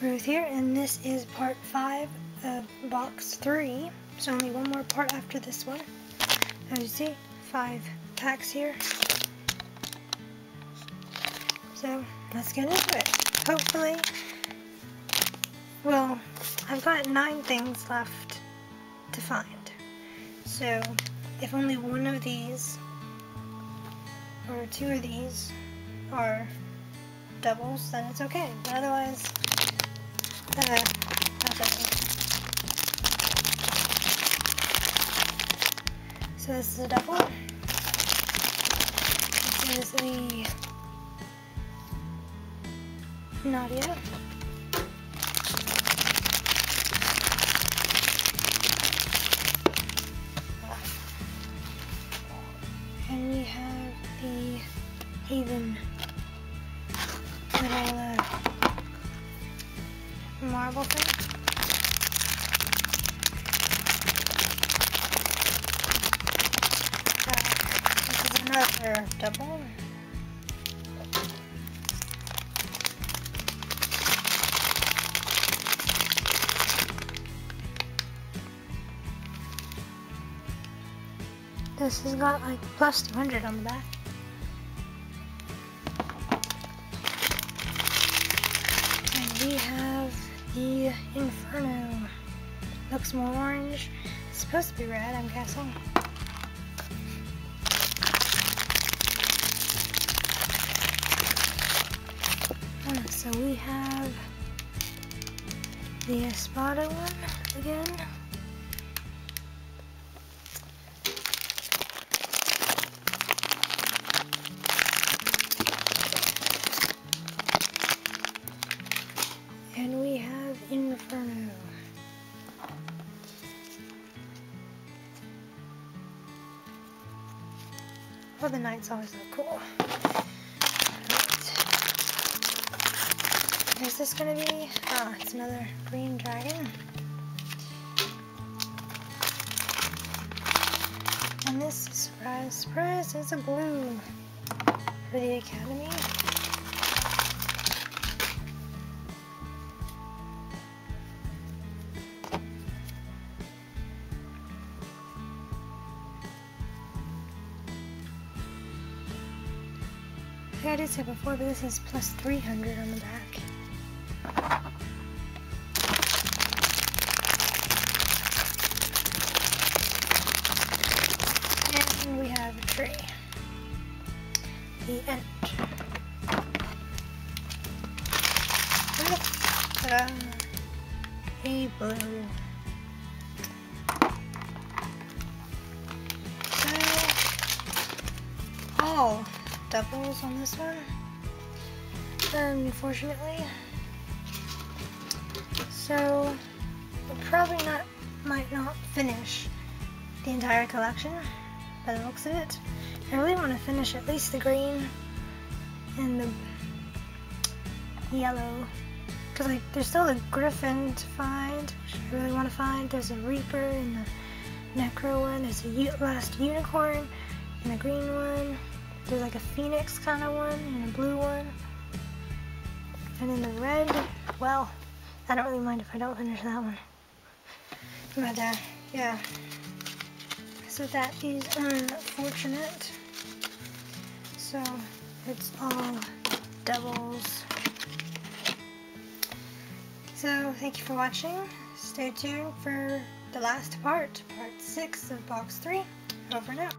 Ruth here, and this is part 5 of box 3. So only one more part after this one. As you see, 5 packs here. So, let's get into it. Hopefully, well, I've got 9 things left to find. So, if only one of these, or two of these, are doubles, then it's okay. But otherwise, So this is a double. This is the Nadia. And we have the Haven little uh, marble thing. another double. This has got like plus 200 on the back. Inferno. Looks more orange. It's supposed to be red, I'm guessing. so we have the Espada one again. Well, the knights always look cool. is this gonna be? Ah, it's another green dragon. And this, surprise, surprise, is a blue for the Academy. I did say before, but this is plus 300 on the back. And we have a tree. The end. Ta-da! Um, a blue. So, all doubles on this one, um, unfortunately. So, I probably not, might not finish the entire collection by the looks of it. I really want to finish at least the green and the yellow. Because like there's still a griffin to find, which I really want to find. There's a reaper and the necro one. There's a last unicorn and the green one. There's like a phoenix kind of one and a blue one. And then the red, well, I don't really mind if I don't finish that one. But yeah so that is unfortunate. So it's all doubles. So thank you for watching. Stay tuned for the last part, part 6 of box 3. Over now.